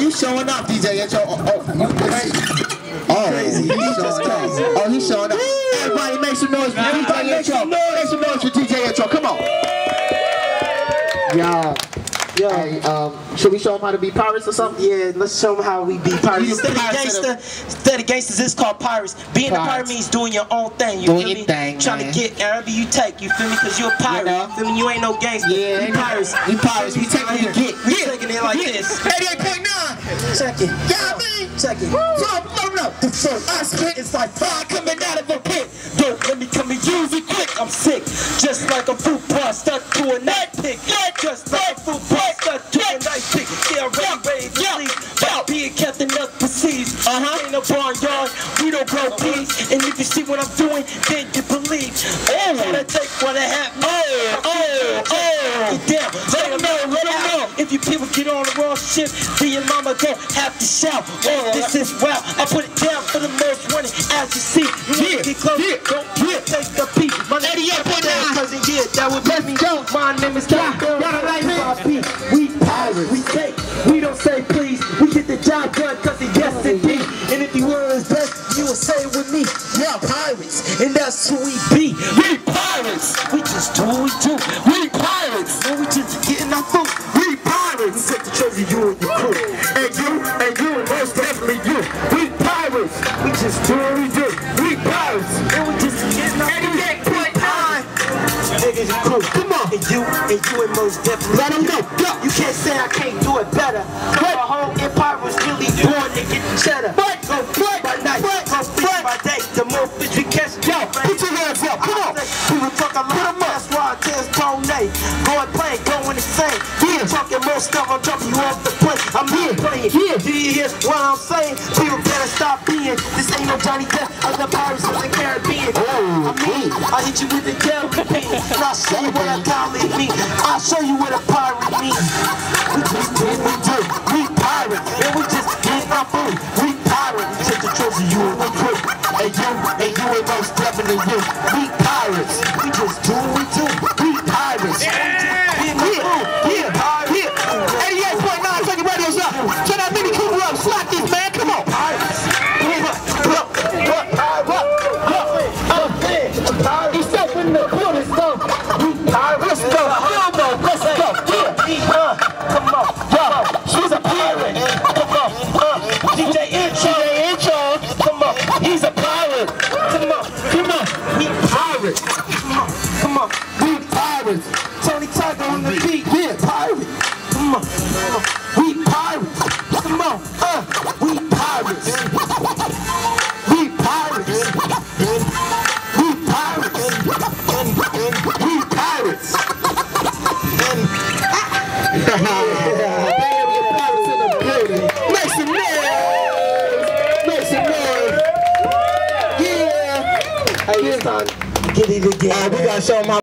you showing off, DJ Intro. Oh, oh you crazy. Oh, crazy. He's showing off. Oh, he's showing off. Everybody make some noise for DJ Intro. Make some noise for DJ Intro. Come on. Y'all. Yo, hey, um, should we show them how to be pirates or something? Yeah, let's show them how we be pirates. Instead of gangster, instead of gangsters, it's called pirates. Being pirates. a pirate means doing your own thing. You doing feel me? thing, Trying man. to get wherever you take. You feel me? Because you're a pirate. You, know? you feel me? You ain't no gangster. Yeah, you pirates. You pirates. We take what you get. We taking it like yeah. this. 88.9. Check it. Yeah, man. Check it. So, no, no. The first I spit is like fire coming out of a pit. Don't let me come and use it quick. I'm sick. Just like a fruit bar stuck to a night pick. Just like a fruit bar stuck to a night pick. Yeah, ready, ready to sleep. But being kept enough perceived. Uh-huh. Ain't no barnyard. We don't grow peas. And if you see what I'm doing, then you believe. Oh, gotta take what I have. Oh, oh, oh. Get down. Let them know, let them know. If you people get on the wrong ship, then your mama don't have to shout. Oh, this is wow. I put it down for the most running. As you see, you yeah, get close. Yeah, don't yeah. take the beat. My name is cousin, yeah, that would be me. Go. My name is Don. Y'all like me? We pirates. We take. We don't say please. We get the job done cause it's yes indeed. And if you were his best, you will say it with me. Yeah, pirates. And that's who we be. We pirates. We just do what we do. We pirates. And we just getting our food. We take the treasure you and your crew. And you, and you, and most definitely you. We pirates. We just do what we do. We pirates. And we just get getting our food. Niggas, you crew. Come on. And you, and you, and most definitely Let them go. Go. You can't say I can't do it better. Cause my whole empire was really born to get cheddar. Fight, Go fight by night, fight, go fish by day. The more fish we catch, Yo, put your hands up. Come on. People talk a lot, that's why I Talking more stuff, I'm dropping you off the plane. I'm not playing. Yeah. Do you hear what I'm saying? People better stop being. This ain't no Johnny Depp of the pirates of the Caribbean. Oh, I mean, oh. I hit you with the Caribbean. And I'll show you what a collie mean. I'll show you what a pirate means. We just do we do. We pirates. And we just get our food. We pirates. We take the treasure you and we crew. And you, and you ain't most definitely you. We pirates. Come on. Come on. We pirates. Tony Tiger on the beat. Yeah, pirate. Come on. Come on. We pirates. Come on. Uh, we pirates. We pirates. We pirates. We pirates. Yeah. Hey. Get it again. Uh, we